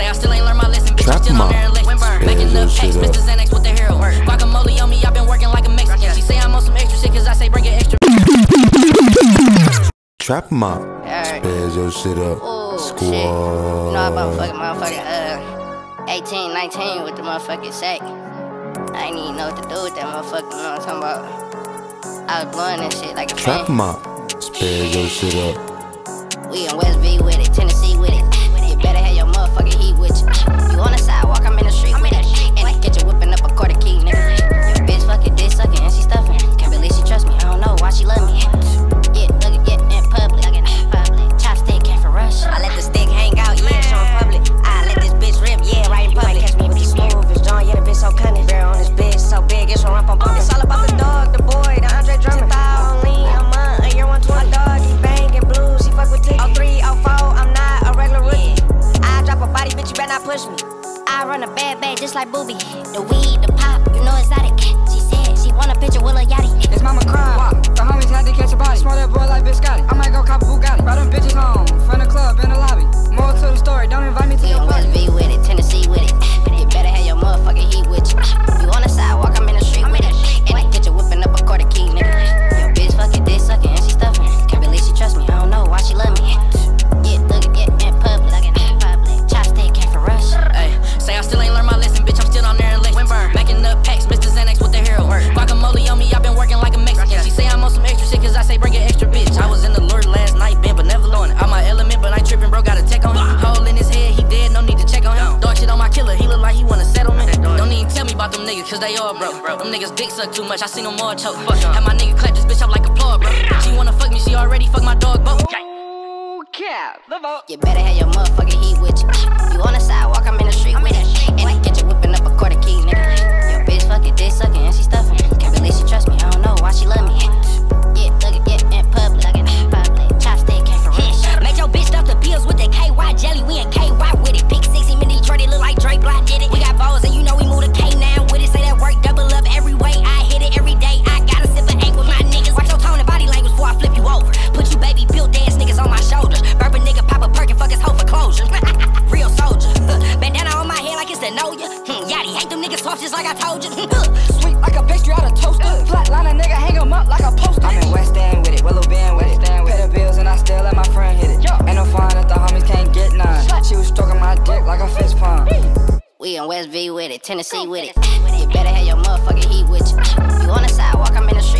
Say I still ain't learned my lesson, bitch, Trap I'm still on there and. Making love X, Mr. Xanax with the hero. Guacamole on me, I've been working like a Mexican. She say I'm on some extra shit, cause I say bring it extra. Trap mop. Right. Your shit up. Ooh, Squad. Shit. You know about fucking motherfucking uh, 18, 19 with the motherfucking sack. I ain't even know what to do with that motherfucker, you know what I'm talking about? I was blowing that shit like a Trap mop. Spaz your shit up. We in West V with like booby. The weed, the pop, you know exotic. She said she want a picture with a yachty. His mama crime. The homies had to catch a body. cause they all broke, bro. Them niggas dick suck too much, I seen them all choke. Fuck, had my nigga clap this bitch up like a plug, bro. She wanna fuck me, she already fucked my dog, bro. Cap, the vote. You better have your motherfucking heat with you. You on the side. I told you. Sweet like a pastry out of toaster. Flatline a nigga, hang him up like a poster. I'm in West End with it, Willow Bend with it. Pay the bills and I still let my friend hit it. Ain't no fun if the homies can't get none. She was stroking my dick like a fist pump. We in West V with it, Tennessee with it. You better have your motherfucking heat with you. You on the sidewalk, I'm in the street.